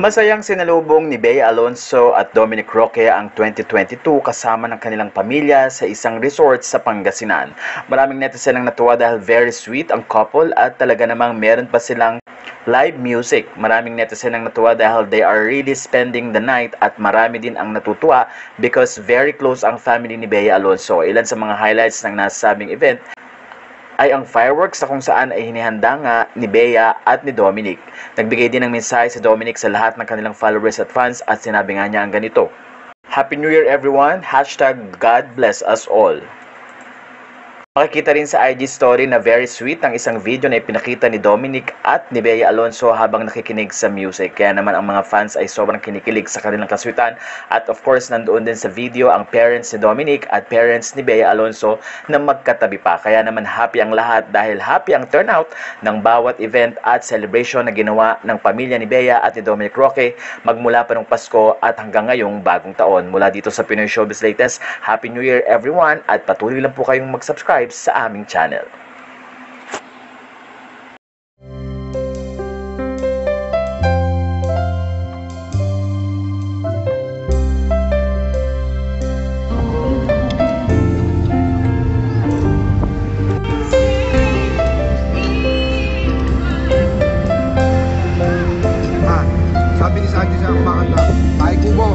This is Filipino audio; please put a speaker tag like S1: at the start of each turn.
S1: Masayang sinalubong ni Bea Alonso at Dominic Roque ang 2022 kasama ng kanilang pamilya sa isang resort sa Pangasinan. Maraming netizen ang natuwa dahil very sweet ang couple at talaga namang meron pa silang live music. Maraming netizen ang natuwa dahil they are really spending the night at marami din ang natutuwa because very close ang family ni Bea Alonso. Ilan sa mga highlights ng nasabing event ay ang fireworks na kung saan ay hinihanda nga ni Bea at ni Dominic. Nagbigay din ng mensahe si Dominic sa lahat ng kanilang followers at fans at sinabi nga niya ang ganito. Happy New Year everyone! Hashtag God bless us all. Makikita rin sa IG story na very sweet ang isang video na ipinakita ni Dominic at ni Bea Alonso habang nakikinig sa music. Kaya naman ang mga fans ay sobrang kinikilig sa kanilang kaswitan. At of course, nandoon din sa video ang parents ni Dominic at parents ni Bea Alonso na magkatabi pa. Kaya naman happy ang lahat dahil happy ang turnout ng bawat event at celebration na ginawa ng pamilya ni Bea at ni Dominic Roque magmula pa ng Pasko at hanggang ngayong bagong taon. Mula dito sa Pinoy Showbiz Latest, Happy New Year everyone at patuloy lang po kayong mag-subscribe sa aming channel.
S2: Ah, sabi ni Sandy sa kumakanta, tayo kubo.